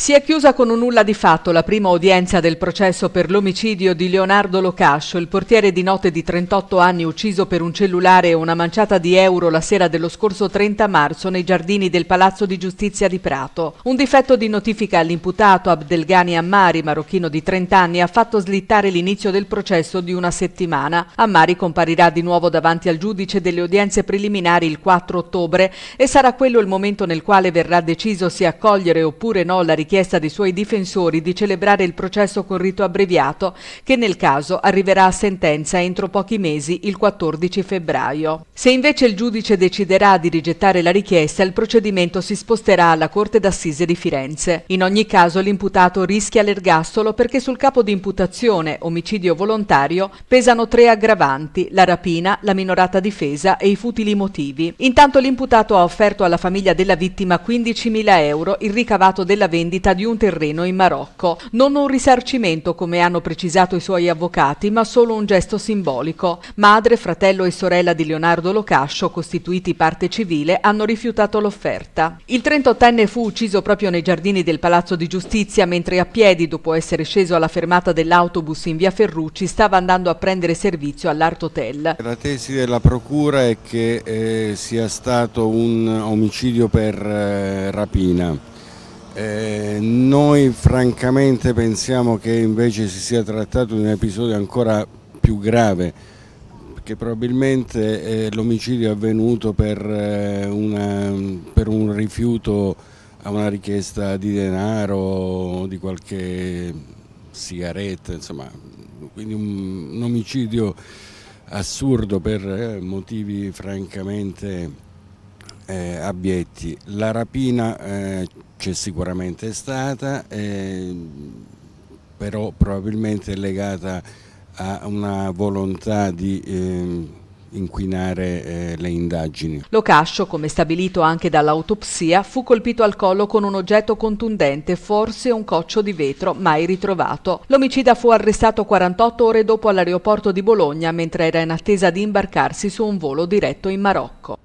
Si è chiusa con un nulla di fatto la prima udienza del processo per l'omicidio di Leonardo Locascio, il portiere di notte di 38 anni ucciso per un cellulare e una manciata di euro la sera dello scorso 30 marzo nei giardini del Palazzo di Giustizia di Prato. Un difetto di notifica all'imputato Abdelghani Ammari, marocchino di 30 anni, ha fatto slittare l'inizio del processo di una settimana. Ammari comparirà di nuovo davanti al giudice delle udienze preliminari il 4 ottobre e sarà quello il momento nel quale verrà deciso se accogliere oppure no la richiesta richiesta dei suoi difensori di celebrare il processo con rito abbreviato, che nel caso arriverà a sentenza entro pochi mesi, il 14 febbraio. Se invece il giudice deciderà di rigettare la richiesta, il procedimento si sposterà alla Corte d'Assise di Firenze. In ogni caso l'imputato rischia l'ergastolo perché sul capo di imputazione, omicidio volontario, pesano tre aggravanti, la rapina, la minorata difesa e i futili motivi. Intanto l'imputato ha offerto alla famiglia della vittima 15.000 euro, il ricavato della vendita vendita di un terreno in Marocco. Non un risarcimento, come hanno precisato i suoi avvocati, ma solo un gesto simbolico. Madre, fratello e sorella di Leonardo Locascio, costituiti parte civile, hanno rifiutato l'offerta. Il 38enne fu ucciso proprio nei giardini del Palazzo di Giustizia mentre a piedi, dopo essere sceso alla fermata dell'autobus in via Ferrucci, stava andando a prendere servizio all'Art Hotel. La tesi della Procura è che eh, sia stato un omicidio per eh, rapina. Eh, noi francamente pensiamo che invece si sia trattato di un episodio ancora più grave, perché probabilmente eh, l'omicidio è avvenuto per, eh, una, per, un rifiuto a una richiesta di denaro, di qualche sigaretta, insomma, quindi un, un omicidio assurdo per eh, motivi francamente eh, abietti. La rapina eh, c'è sicuramente stata, eh, però probabilmente è legata a una volontà di ehm, inquinare eh, le indagini. Locascio, come stabilito anche dall'autopsia, fu colpito al collo con un oggetto contundente, forse un coccio di vetro, mai ritrovato. L'omicida fu arrestato 48 ore dopo all'aeroporto di Bologna mentre era in attesa di imbarcarsi su un volo diretto in Marocco.